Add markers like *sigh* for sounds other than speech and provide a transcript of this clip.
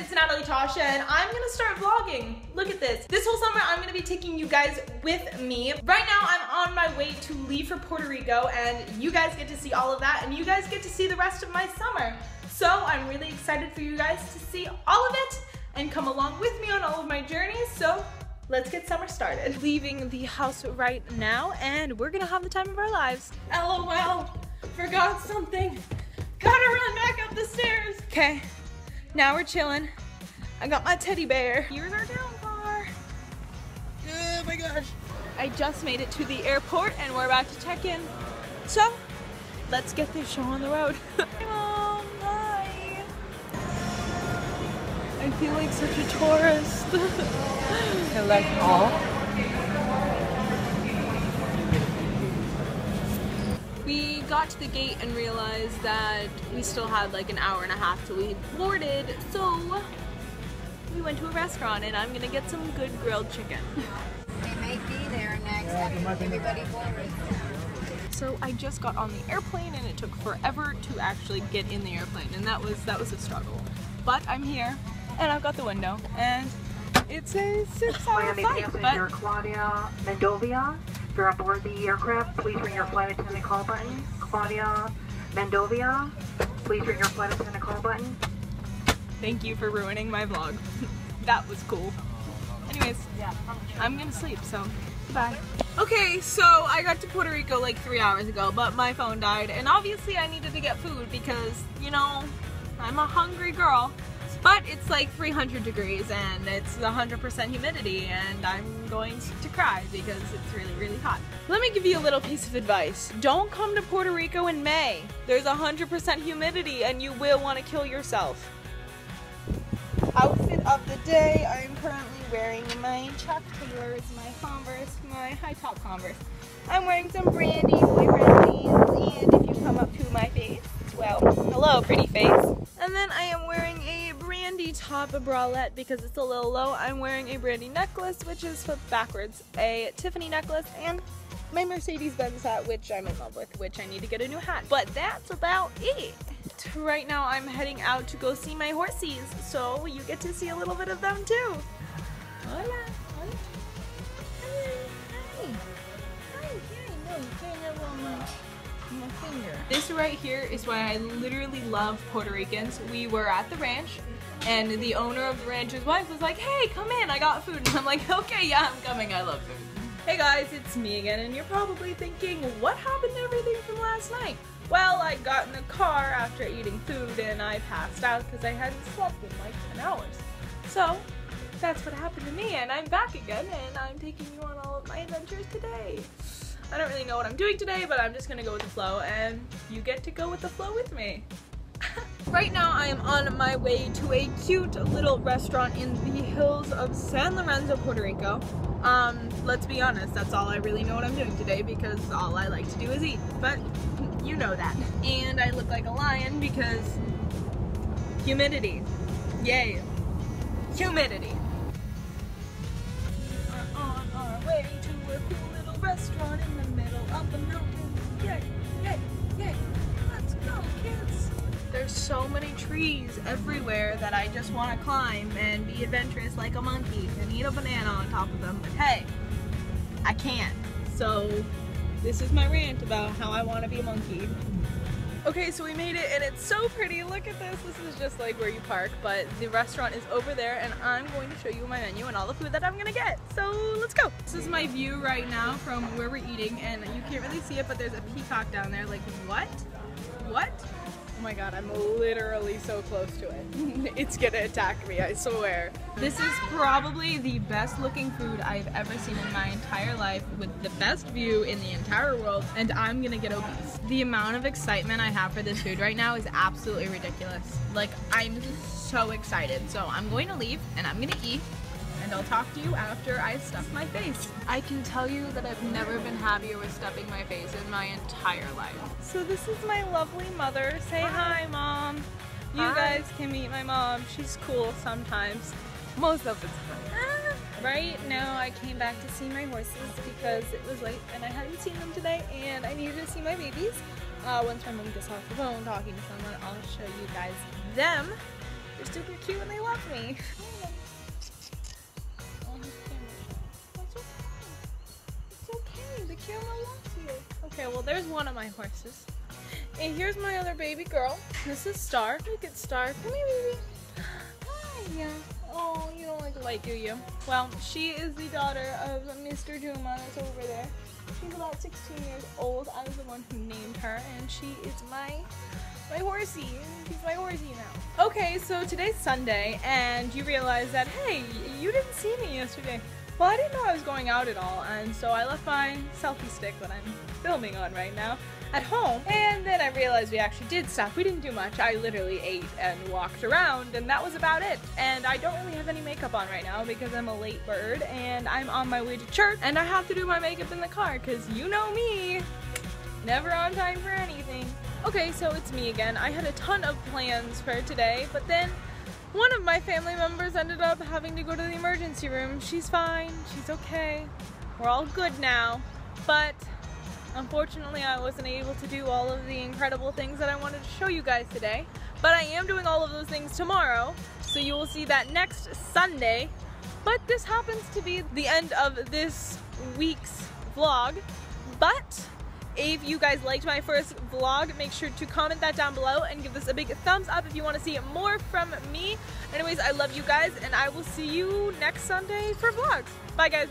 it's Natalie Tasha and I'm gonna start vlogging. Look at this. This whole summer I'm gonna be taking you guys with me. Right now I'm on my way to leave for Puerto Rico and you guys get to see all of that and you guys get to see the rest of my summer. So I'm really excited for you guys to see all of it and come along with me on all of my journeys. So let's get summer started. Leaving the house right now and we're gonna have the time of our lives. LOL, forgot something. Gotta run back up the stairs. Okay, now we're chilling. I got my teddy bear. Here's our down car. Oh my gosh. I just made it to the airport and we're about to check in. So, let's get this show on the road. *laughs* Mom, hi. I feel like such a tourist. *laughs* Select all. Got to the gate and realized that we still had like an hour and a half till we boarded, so we went to a restaurant and I'm gonna get some good grilled chicken. They might be there next after everybody boarded. So I just got on the airplane and it took forever to actually get in the airplane and that was that was a struggle. But I'm here and I've got the window and it's a six hour flight. passenger But Claudia Mendovia. If you're aboard the aircraft, please ring your flight attendant call button. Claudia Mendovia, please ring your flight attendant call button. thank you for ruining my vlog. *laughs* that was cool. Anyways, I'm gonna sleep, so goodbye. Okay, so I got to Puerto Rico like three hours ago, but my phone died, and obviously I needed to get food because, you know, I'm a hungry girl. But it's like 300 degrees and it's 100% humidity, and I'm going to cry because it's really, really hot. Let me give you a little piece of advice. Don't come to Puerto Rico in May. There's 100% humidity, and you will want to kill yourself outfit of the day. I am currently wearing my Chuck Taylors, my Converse, my high top Converse. I'm wearing some Brandy boyfriend jeans, and if you come up to my face, well, hello, pretty face. And then I am wearing Brandy top, bralette, because it's a little low. I'm wearing a Brandy necklace, which is flipped backwards, a Tiffany necklace, and my Mercedes-Benz hat, which I'm in love with, which I need to get a new hat. But that's about it. Right now I'm heading out to go see my horsies, so you get to see a little bit of them too. Hola. Hola. Hi. Hi. Hi. Hi. No, my finger. This right here is why I literally love Puerto Ricans. We were at the ranch and the owner of the ranch's wife was like, hey, come in, I got food. *laughs* And I'm like, okay, yeah, I'm coming, I love food. Hey guys, it's me again, and you're probably thinking, what happened to everything from last night? Well, I got in the car after eating food and I passed out because I hadn't slept in like 10 hours. So, that's what happened to me, and I'm back again, and I'm taking you on all of my adventures today. I don't really know what I'm doing today, but I'm just gonna go with the flow, and you get to go with the flow with me. *laughs* Right now I am on my way to a cute little restaurant in the hills of San Lorenzo, Puerto Rico. Um, let's be honest, that's all I really know what I'm doing today because all I like to do is eat, but you know that. And I look like a lion because humidity. Yay. Humidity. So many trees everywhere that I just want to climb and be adventurous like a monkey and eat a banana on top of them. But hey, I can't. So this is my rant about how I want to be a monkey. Okay, so we made it and it's so pretty. Look at this. This is just like where you park, but the restaurant is over there and I'm going to show you my menu and all the food that I'm gonna get. So let's go. This is my view right now from where we're eating and you can't really see it, but there's a peacock down there. Like, what? What? Oh my god, I'm literally so close to it. *laughs* it's gonna attack me, I swear. This is probably the best looking food I've ever seen in my entire life with the best view in the entire world, and I'm gonna get obese. The amount of excitement I have for this food right now is absolutely ridiculous. Like, I'm so excited. So I'm going to leave and I'm gonna eat and I'll talk to you after I stuff my face. I can tell you that I've never been happier with stuffing my face in my entire life. So this is my lovely mother. Say hi, mom. You Hi. guys can meet my mom. She's cool sometimes. Most of the time. Right now I came back to see my horses because it was late and I hadn't seen them today and I needed to see my babies. Uh, once my mom gets off the phone talking to someone, I'll show you guys them. They're super cute and they love me. *laughs* Okay, well, there's one of my horses. And here's my other baby girl. This is Star. Look at Star. Come here, baby. Hi. Yeah. Oh, you don't like light, do you? Well, she is the daughter of Mr. Juma that's over there. She's about 16 years old. I was the one who named her, and she is my my horsey. She's my horsey now. Okay, so today's Sunday, and you realize that, hey, you didn't see me yesterday. Well, I didn't know I was going out at all, and so I left my selfie stick that I'm filming on right now at home. And then I realized we actually did stuff. We didn't do much. I literally ate and walked around, and that was about it. And I don't really have any makeup on right now because I'm a late bird, and I'm on my way to church, and I have to do my makeup in the car because you know me. Never on time for anything. Okay, so it's me again. I had a ton of plans for today, but then one of my family members ended up having to go to the emergency room. She's fine, she's okay. We're all good now. But unfortunately, I wasn't able to do all of the incredible things that I wanted to show you guys today. But I am doing all of those things tomorrow, so you will see that next Sunday. But this happens to be the end of this week's vlog. But if you guys liked my first vlog, make sure to comment that down below and give this a big thumbs up if you want to see more from me. Anyways, I love you guys and I will see you next Sunday for vlogs. Bye guys.